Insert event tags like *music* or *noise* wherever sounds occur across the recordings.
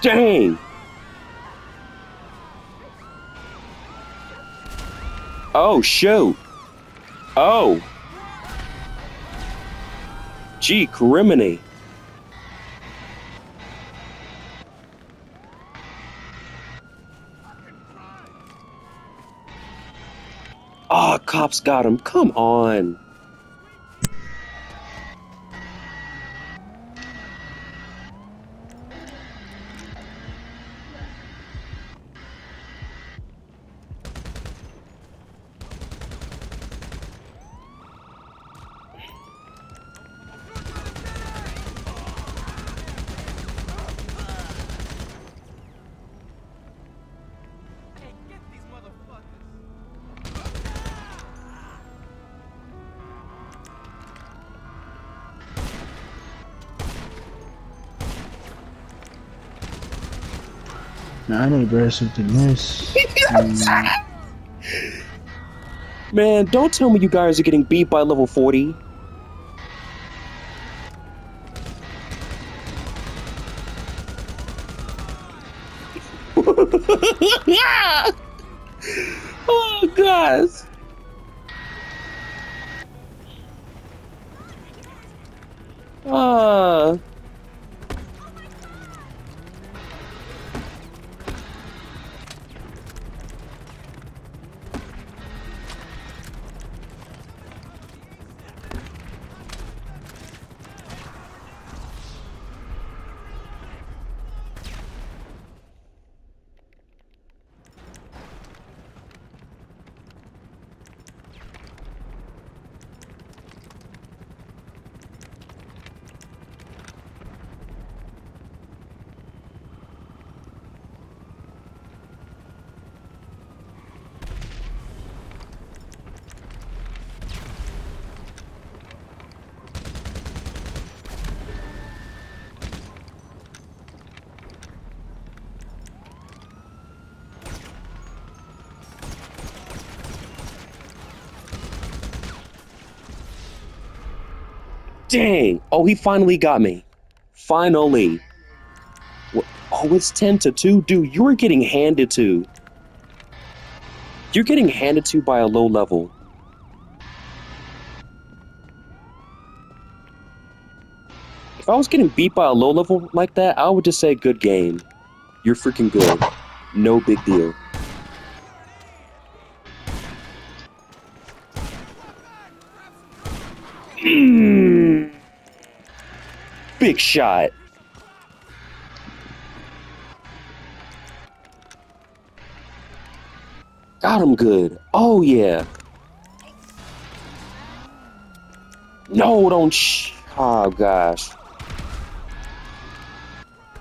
Dang! Oh, shoot! Oh! Gee, criminy. Oh, cops got him. Come on. *laughs* Man, don't tell me you guys are getting beat by level 40. *laughs* oh, gosh. Ah. Dang! Oh, he finally got me. Finally. Oh, it's 10 to 2? Dude, you are getting handed to. You're getting handed to by a low level. If I was getting beat by a low level like that, I would just say good game. You're freaking good. No big deal. Mm. Big shot. Got him good. Oh, yeah. No, don't sh- Oh, gosh.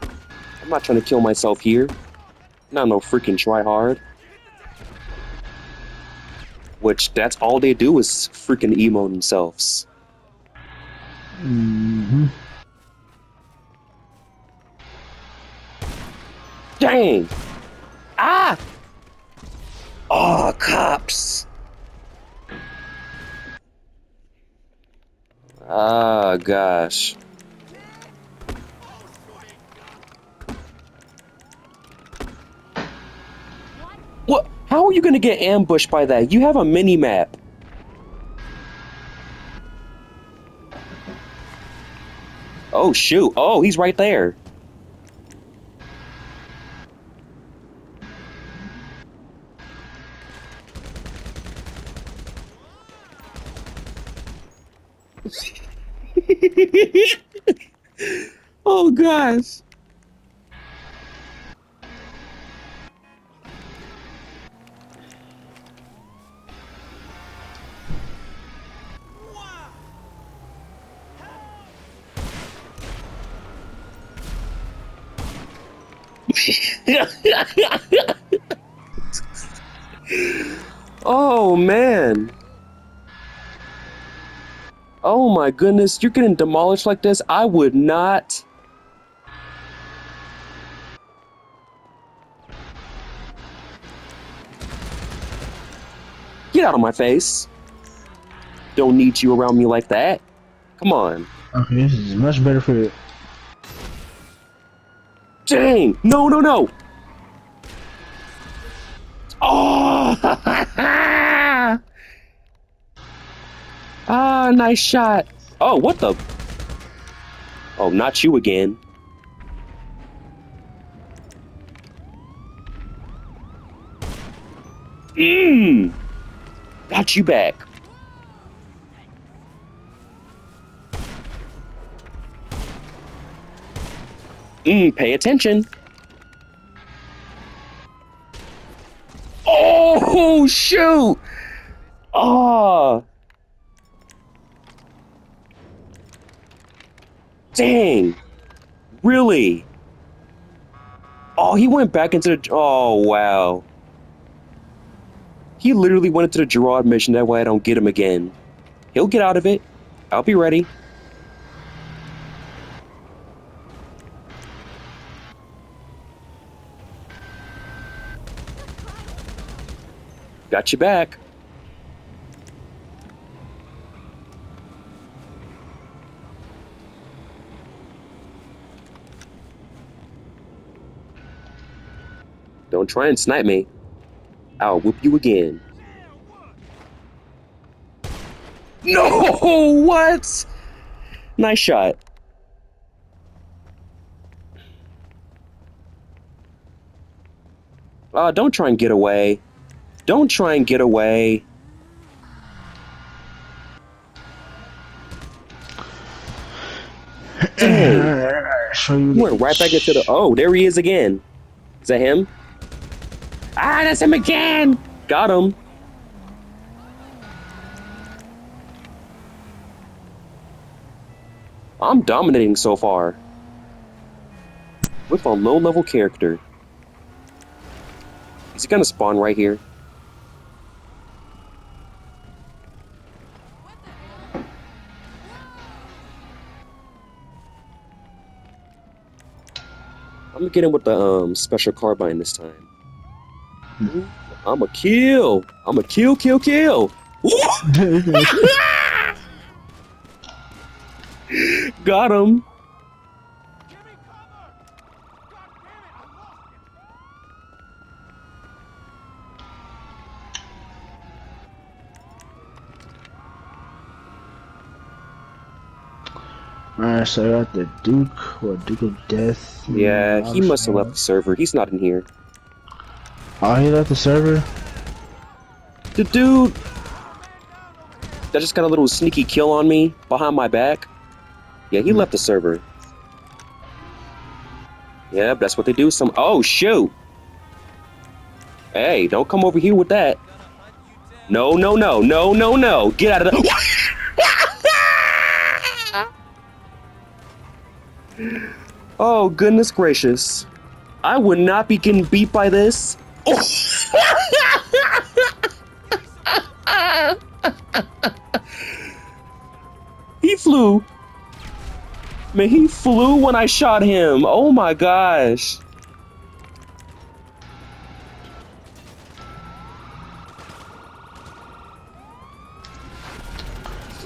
I'm not trying to kill myself here. Not no freaking try hard. Which, that's all they do is freaking emo themselves. mhm. Dang! Ah! Oh, cops! Ah, gosh. What? How are you gonna get ambushed by that? You have a mini map. Oh, shoot. Oh, he's right there. oh gosh. *laughs* oh man. Oh my goodness, you're getting demolished like this? I would not. Out of my face. Don't need you around me like that. Come on. Okay, this is much better for you. Dang! No, no, no! Oh! *laughs* ah, nice shot. Oh, what the? Oh, not you again. Mmm! Got you back. Mmm, pay attention. Oh, shoot! Oh! Dang! Really? Oh, he went back into the. Oh, wow. He literally went into the Gerald mission, that way I don't get him again. He'll get out of it. I'll be ready. Got you back. Don't try and snipe me. I'll whoop you again. No! What? Nice shot. Uh, don't try and get away. Don't try and get away. Dang. *laughs* Show you went right back into the. Oh, there he is again. Is that him? Ah, that's him again. Got him. I'm dominating so far. With a low level character. Is he gonna spawn right here? I'm gonna get him with the um special carbine this time. I'm a kill. I'm a kill, kill, kill. *laughs* Got him. Alright, so I got the Duke or Duke of Death. Yeah, he must have left the server. He's not in here. Oh, he left the server? The dude that just got a little sneaky kill on me behind my back. Yeah, he hmm. left the server. Yeah, that's what they do. Some oh shoot. Hey, don't come over here with that. No, no, no, no, no, no. Get out of the. *laughs* oh goodness gracious! I would not be getting beat by this. *laughs* he flew. Man, he flew when I shot him. Oh my gosh.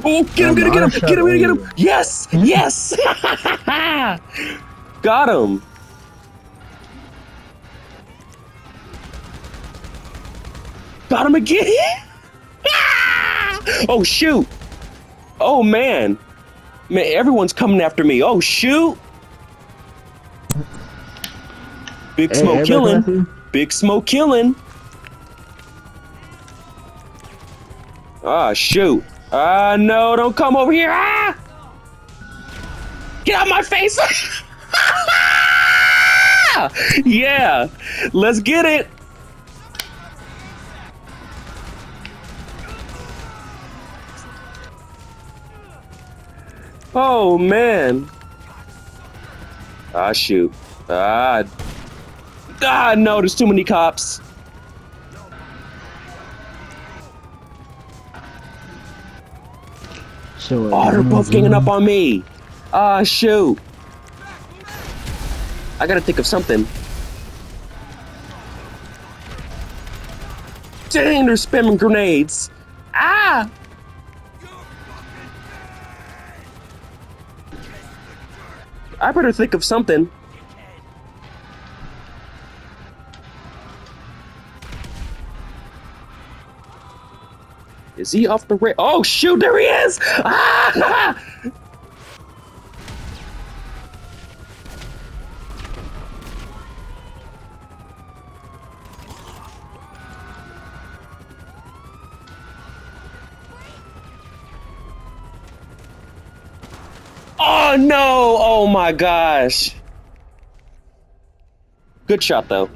Oh, get him, get him, get him, get him, get him, get him. Yes, yes. *laughs* Got him. Got him again. *laughs* oh, shoot. Oh, man. Man, everyone's coming after me. Oh, shoot. Big Hey, smoke killing. coming after you? Big smoke killing. Ah, shoot. Ah, no, don't come over here. Ah! Get out of my face. *laughs* yeah, let's get it. Oh, man. Ah, shoot. Ah, Ah, no, there's too many cops. So, Oh, they're both ganging up on me. Ah, shoot. I gotta think of something. Dang, they're spamming grenades. Ah! I better think of something. Is he off the rail? Oh shoot, there he is! *laughs* Ah! Oh no! Oh my gosh! Good shot though.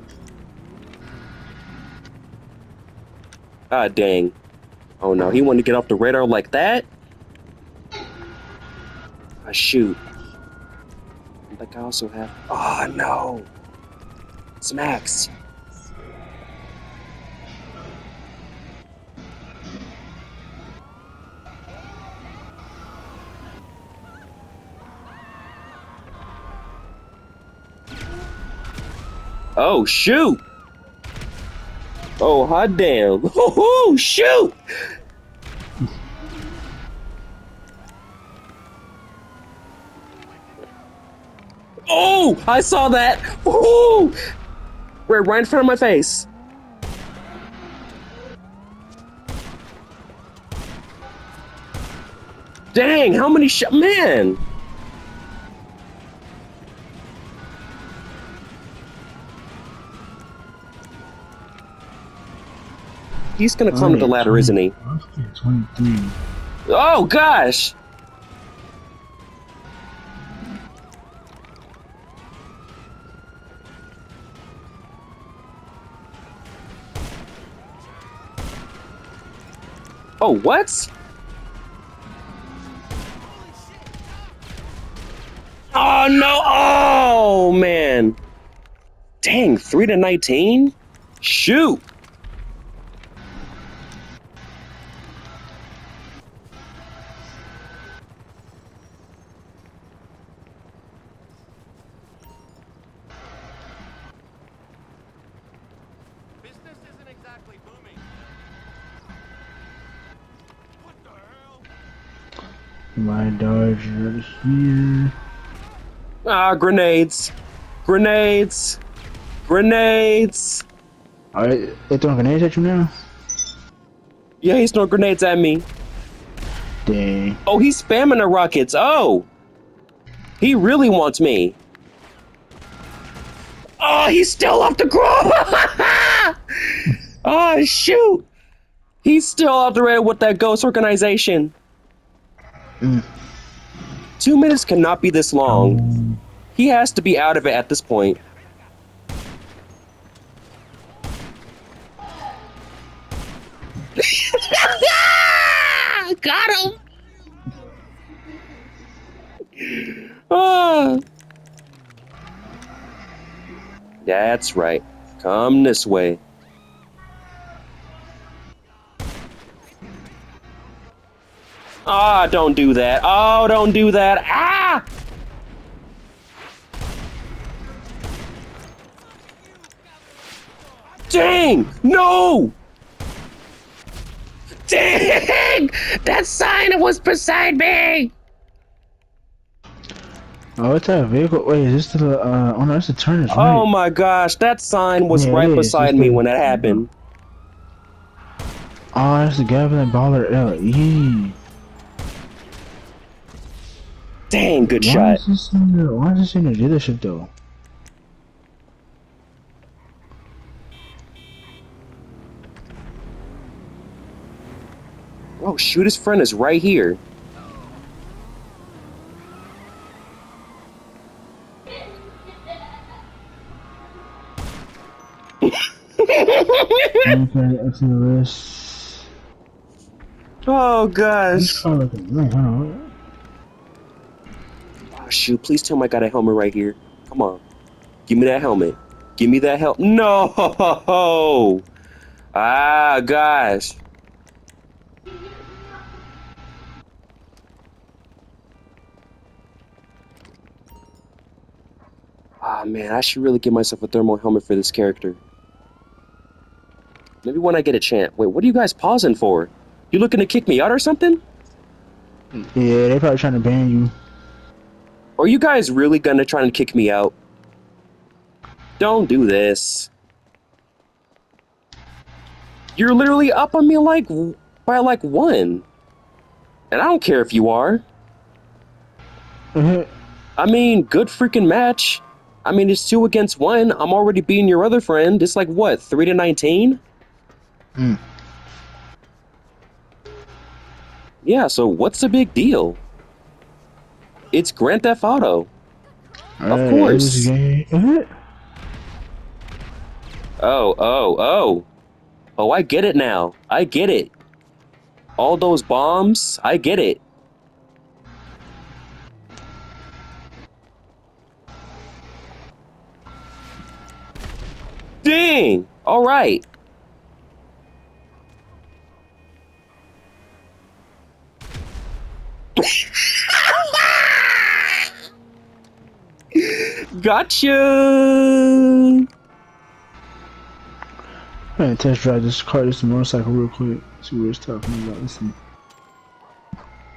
Ah dang. Oh no, he wanted to get off the radar like that? Ah shoot. Like I also have Oh no. It's Max. Oh shoot! Oh hot damn! *laughs* Oh shoot! Oh, I saw that! Ooh! Right, right in front of my face. Dang, how many shot? Man! He's gonna climb the ladder, isn't he? 23. Oh gosh! Oh, what? Oh no! Oh man! Dang, three to nineteen? Shoot! My dodge right here. Ah, grenades! Grenades! Grenades! Alright, they throwing grenades at you now? Yeah, he's throwing grenades at me. Dang. Oh, he's spamming the rockets. Oh! He really wants me. Oh, he's still off the ground! *laughs* oh, shoot! He's still off the rail with that ghost organization. Mm. Two minutes cannot be this long. He has to be out of it at this point. *laughs* Got him! Ah. That's right. Come this way. Ah, don't do that. Oh, don't do that. Ah! Dang! No! Dang! That sign was beside me! Oh, what's that vehicle? Wait, is this the, uh, oh no, that's the turn, it's Oh my gosh, that sign was Yeah, right is. beside It's me the- when that happened. Oh, that's the Gavin Baller LE. Dang, good Why shot. is this the, why is this in the dealership though? Oh, shoot, his friend is right here. okay, up to the list. Oh gosh. car looking, man, hold on. Shoot, please tell me I got a helmet right here. Come on. Give me that helmet. Give me that helmet. No! *laughs* Ah, gosh. Ah, man, I should really give myself a thermal helmet for this character. Maybe when I get a chance. Wait, what are you guys pausing for? You looking to kick me out or something? Yeah, they're probably trying to ban you. Are you guys really gonna try and kick me out? Don't do this. You're literally up on me like by like one. And I don't care if you are. Mhm. I mean, good freaking match. I mean, it's two against one. I'm already beating your other friend. It's like what, three to nineteen? Mm. Yeah. So what's the big deal? It's Grand Theft Auto. Alright, course. it was a game. Oh, oh, oh. Oh, I get it now. I get it. All those bombs, I get it. Dang! All right. *laughs* Gotcha! I'm gonna test drive this car, this motorcycle real quick. See what it's talking about. Listen.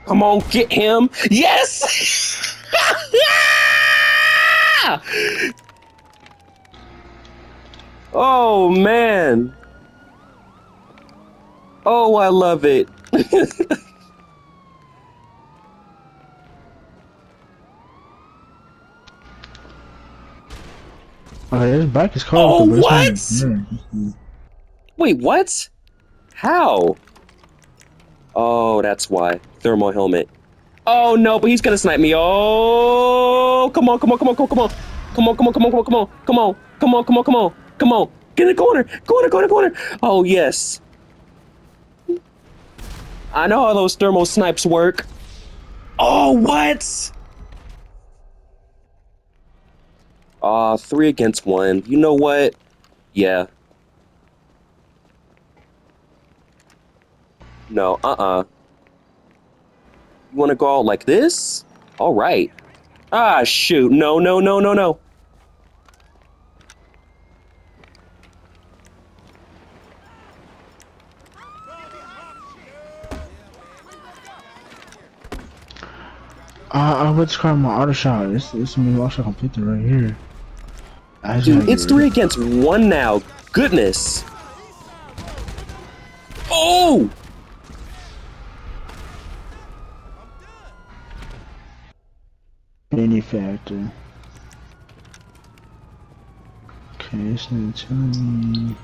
Come on, get him. Yes! *laughs* oh, man. Oh, I love it. *laughs* Okay, this bike is car. Oh, but what? yeah. Wait, what? How? Oh, that's why. Thermal helmet. Oh, no, but he's gonna snipe me. Oh, come on, come on, come on, come on, come on. Come on, come on, come on, come on, come on, come on, come on, come on, come on, come on. Get in the corner, corner, corner, corner. Oh, yes. I know how those thermal snipes work. Oh, what? Ah, three against one. You know what? Yeah. No, uh-uh. You want to go out like this? All right. Ah, shoot. No, no, no, no, no. I, I car in my auto shot. This this is my auto shot completed right here. I Dude, it's three against one now. Goodness. Oh! Any factor. Okay, not telling me.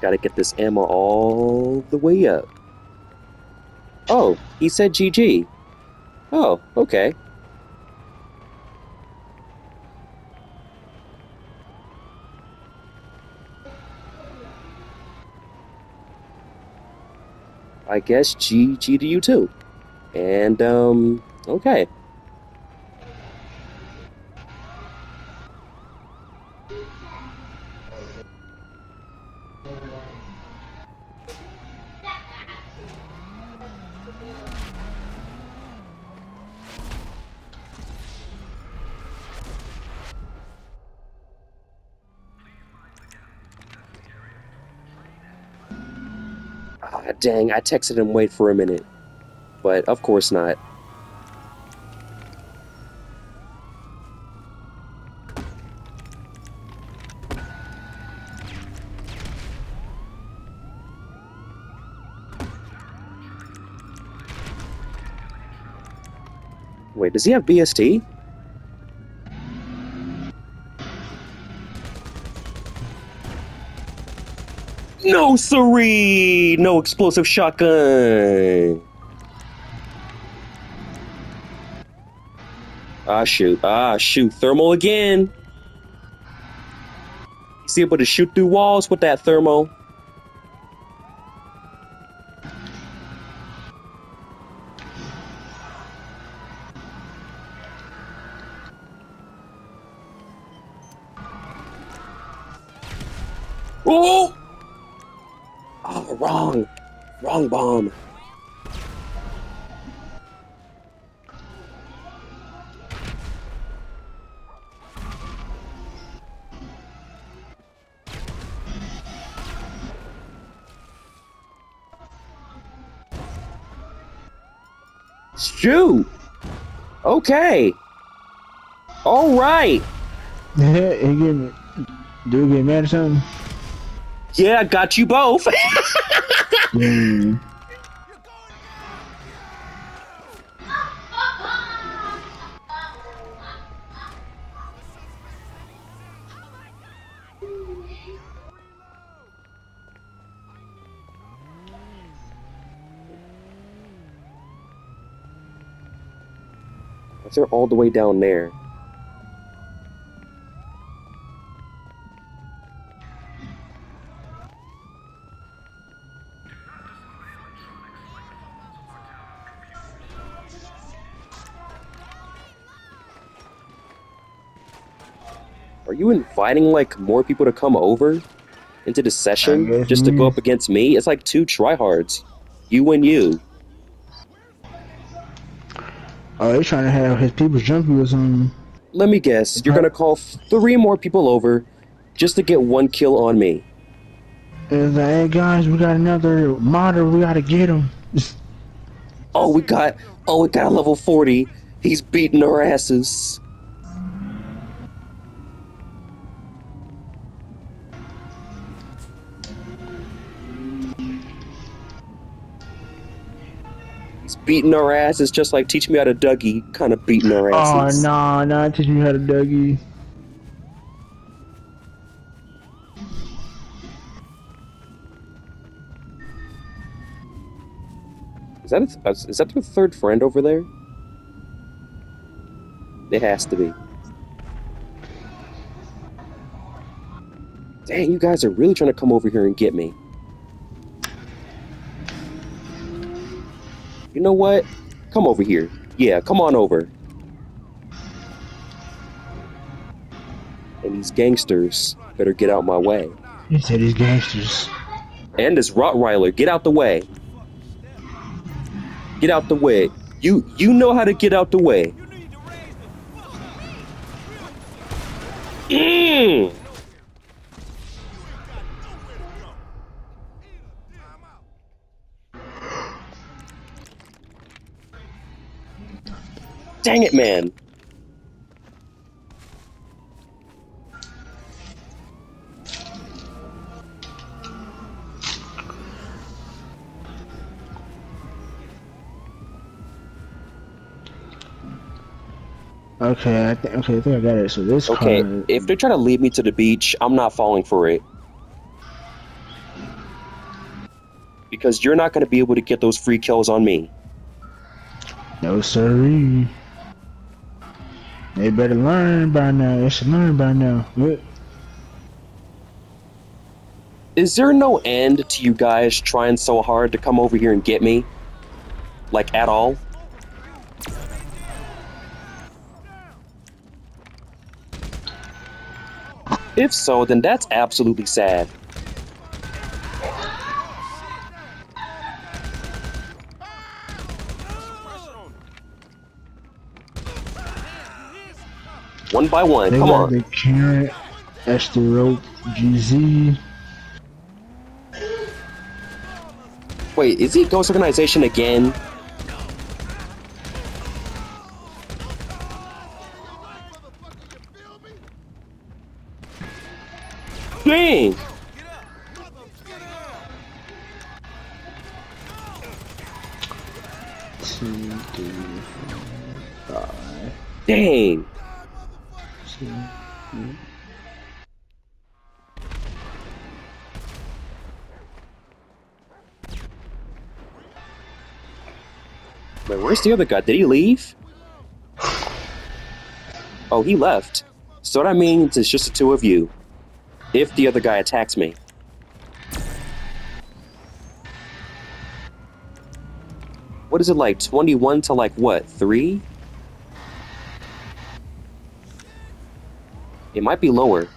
Gotta get this ammo all the way up. Oh, he said GG. Oh, okay. I guess GG to you too. And, um, okay. Ah, dang, I texted him wait for a minute. But of course not. Wait, does he have BST? No, siree! No explosive shotgun! Ah, shoot. Ah, shoot. Thermal again! He's able to shoot through walls with that thermal. Oh! Wrong bomb. Shoot. Okay. All right. Yeah, *laughs* he get me. Do get mad or something? Yeah, I got you both. *laughs* Mm. Yeah. They're all the way down there. Are you inviting like more people to come over into the session just to go up against me? It's like two tryhards. You and you. Oh, they trying to have his people jump you or something. Let me guess, you're gonna call three more people over just to get one kill on me. It's like, hey guys, we got another modder. We gotta get him. Oh, we got, oh, we got a level 40. He's beating our asses. Beating our asses just like teach me how to Dougie kind of beating our ass. Oh nah, nah, teach me how to Dougie. Is that a, is that the third friend over there? It has to be. Dang, you guys are really trying to come over here and get me. You know what? Come over here. Yeah, come on over. And these gangsters better get out my way. He said these gangsters. And this Rottweiler, get out the way. Get out the way. You you know how to get out the way. Dang it, man. Okay, I think. Okay, I think I got it. So this Okay, card. if they try to lead me to the beach, I'm not falling for it. Because you're not going to be able to get those free kills on me. No siree. They better learn by now. They should learn by now. Is there no end to you guys trying so hard to come over here and get me? Like, at all? If so, then that's absolutely sad. One by one, They come got on. the Karen, Esther Rope, GZ. Wait, is he Ghost Organization again? The other guy? Did he leave? Oh, he left. So that means it's just the two of you. If the other guy attacks me. What is it like? 21 to like what? 3? It might be lower.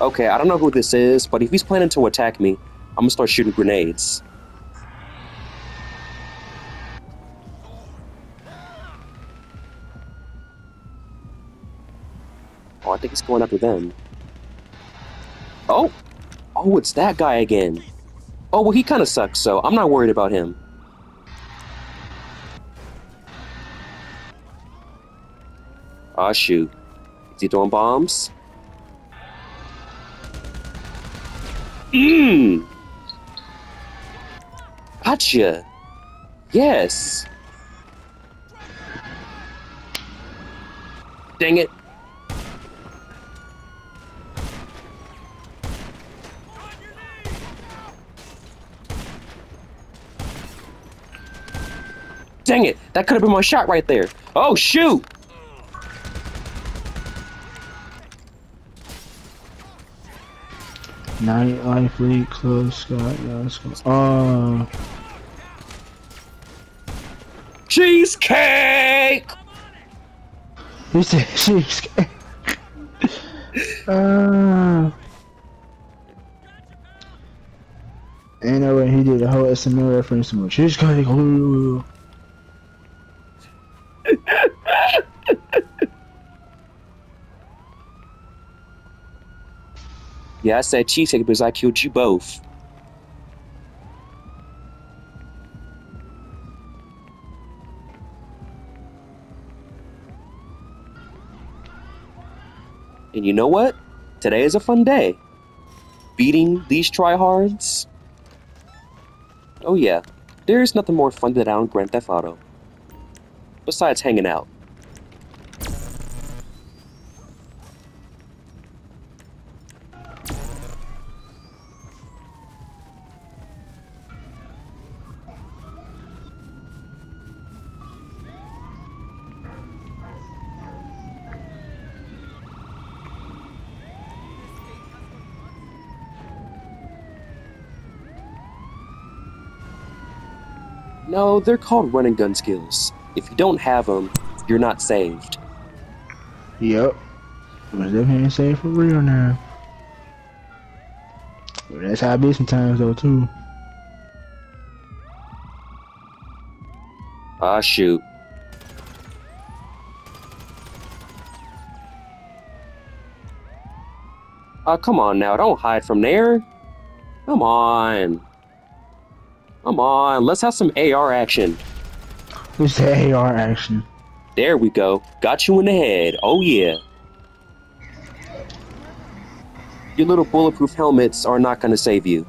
Okay, I don't know who this is, but if he's planning to attack me, I'm gonna start shooting grenades. Oh, it's going after them. Oh! Oh, it's that guy again. Oh, well, he kind of sucks, so I'm not worried about him. Ah, shoot. Is he throwing bombs? Mmm! Gotcha! Yes! Dang it! Dang it! That could have been my shot right there. Oh shoot! Night Life League Club Scott. Let's. Uh, Cheesecake! he said *laughs* cheesecake. uh, no way he did a whole SML reference to cheesecake. ooh. Yeah, I said cheesecake because I killed you both. And you know what? Today is a fun day. Beating these tryhards. Oh yeah, there is nothing more fun than on Grand Theft Auto. Besides hanging out. No, they're called run and gun skills. If you don't have them, you're not saved. Yep. Was definitely say for real now. That's how I be sometimes though too. Ah, shoot. Ah, come on now, don't hide from there. Come on. Come on, let's have some AR action. Who's the AR action? There we go. Got you in the head. Oh, yeah. Your little bulletproof helmets are not going to save you.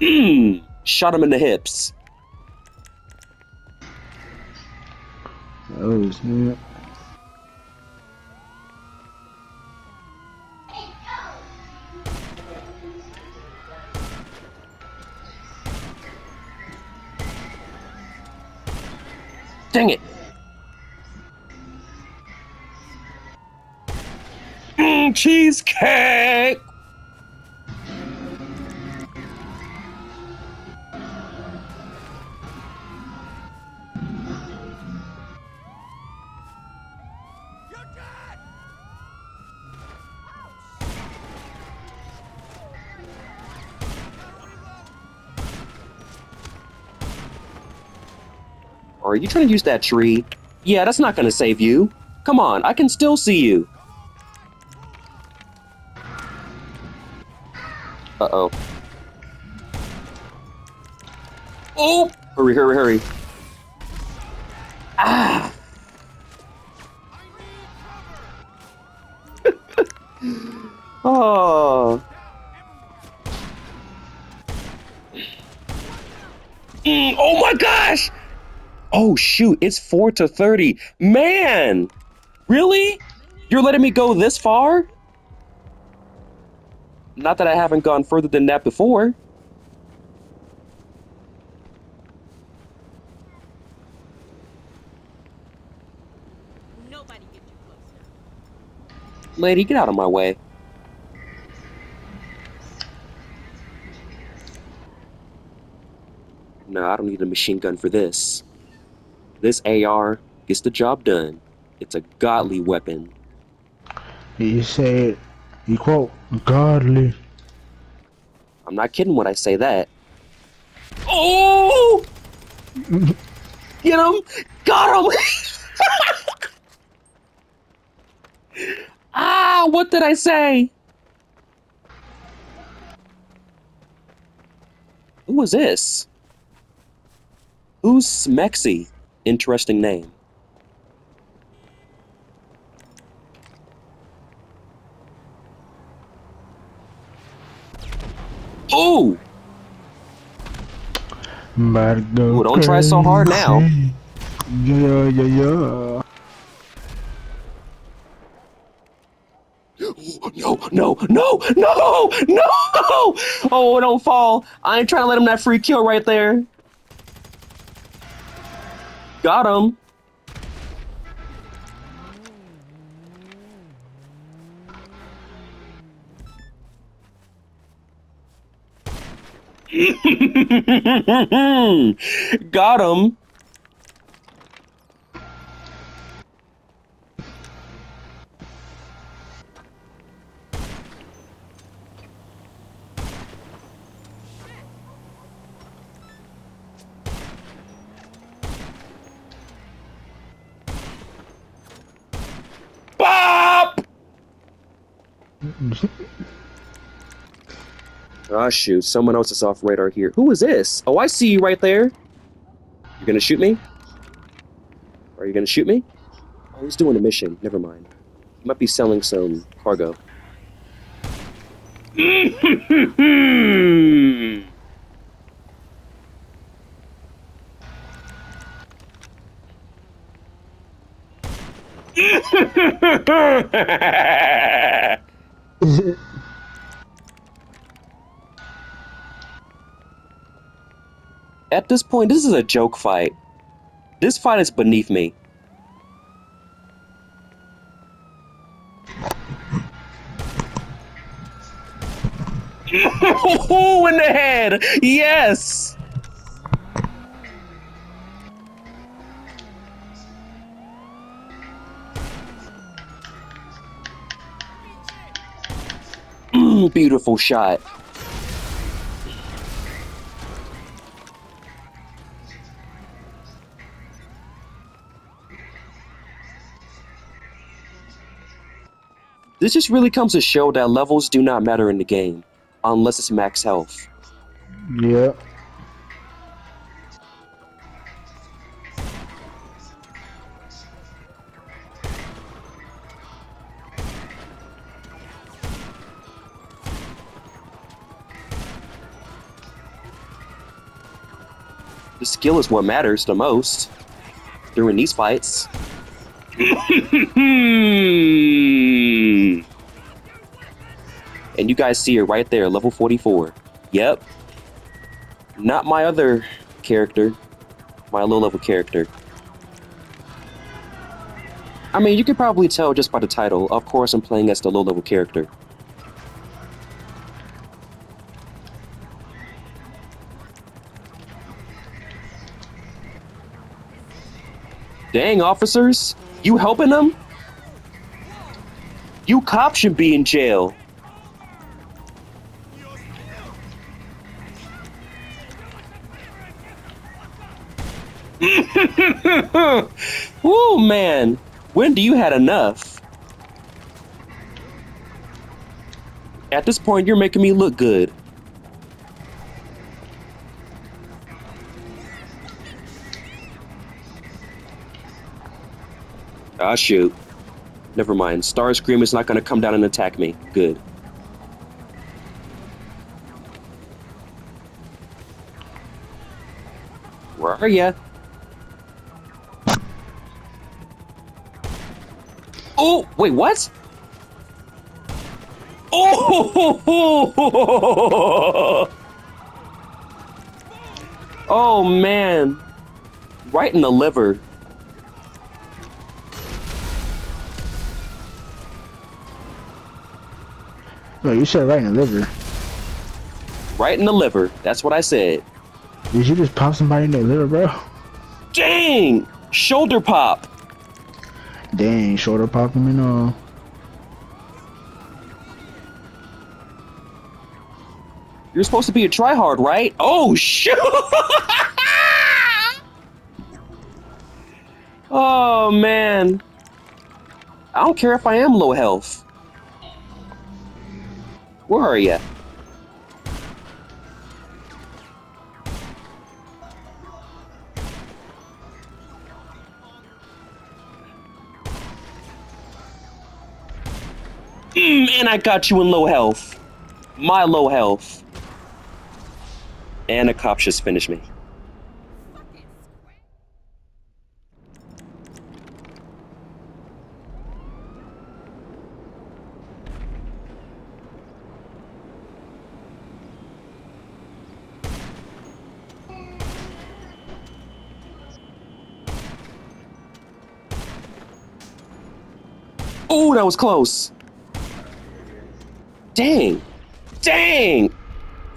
Mmm. Shot him in the hips. Oh snap. You trying to use that tree? Yeah, that's not gonna save you. Come on, I can still see you. Uh-oh. Oh! Hurry, hurry, hurry. Ah! oh. Mm, oh my gosh! Oh shoot, it's 4 to 30. Man! Really? You're letting me go this far? Not that I haven't gone further than that before. Lady, get out of my way. No, I don't need a machine gun for this. This AR gets the job done. It's a godly weapon. He said, he quote, godly. I'm not kidding when I say that. Oh! Get him! Got him! ah, what did I say? Who was this? Who's Smexy? Interesting name. Oh! About to go Ooh, don't try so hard now. Yeah, yeah, yeah. No, no, no, no, no! Oh, don't fall. I ain't trying to let him that free kill right there. Got him. *laughs* Got him. Ah, shoot. Someone else is off radar here. Who is this? Oh, I see you right there. You're gonna shoot me? Are you gonna shoot me? Oh, he's doing a mission. Never mind. He might be selling some cargo. *laughs* At this point, this is a joke fight. This fight is beneath me. *laughs* Oh, in the head! Yes! Mm, beautiful shot. This just really comes to show that levels do not matter in the game, unless it's max health. Yeah. The skill is what matters the most during these fights. And you guys see it right there, level 44. Yep. Not my other character, my low level character. I mean, you could probably tell just by the title. Of course, I'm playing as the low level character. Dang, officers, you helping them? You cops should be in jail. *laughs* Woo, man. When do you had enough? At this point, you're making me look good. Ah, shoot. Never mind. Starscream is not going to come down and attack me. Good. Where are ya? Oh, wait, what? Oh! *laughs* Oh, man. Right in the liver. No, you said right in the liver. Right in the liver. That's what I said. Did you just pop somebody in the liver, bro? Dang! Shoulder pop. Dang, shoulder pop him and all. You're supposed to be a tryhard, right? Oh, shoot! *laughs* Oh man. I don't care if I am low health. Where are you? Mm, and I got you in low health. My low health. And a cop just finished me. That was close. Dang. Dang.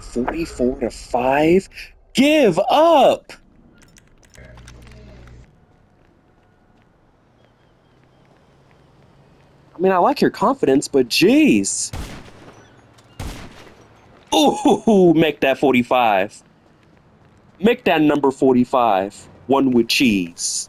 44 to 5? Give up. I mean, I like your confidence, but jeez. Ooh, make that 45. Make that number 45. One with cheese.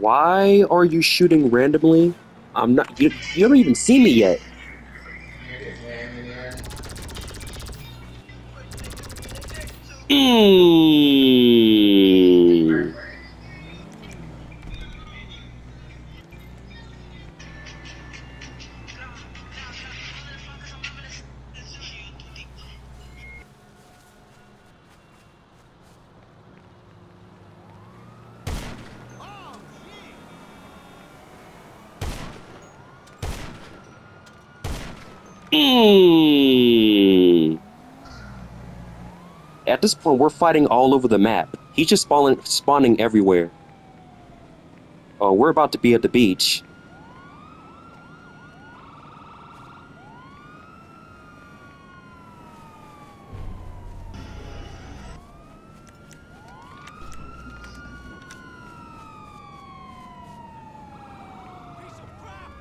Why are you shooting randomly? I'm not. You, you don't even see me yet. Mm. At this point, we're fighting all over the map. He's just spawning, spawning everywhere. Oh, we're about to be at the beach. Piece of crap!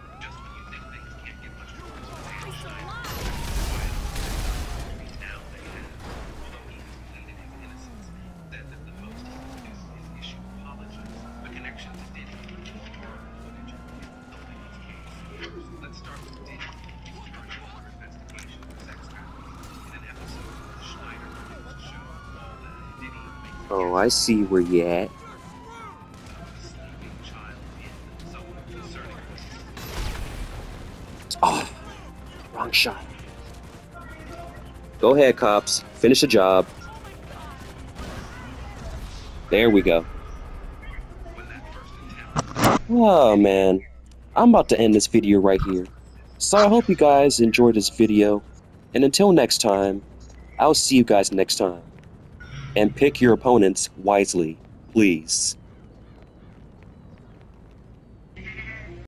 Let's start with Diddy. He was part of our investigation of sex trafficking in an episode of The Schneider show called uh, Diddy Makes Oh, I see where you at. Oh, wrong shot. Go ahead, cops. Finish the job. There we go. Oh man, I'm about to end this video right here. So I hope you guys enjoyed this video, and until next time, I'll see you guys next time. And pick your opponents wisely, please.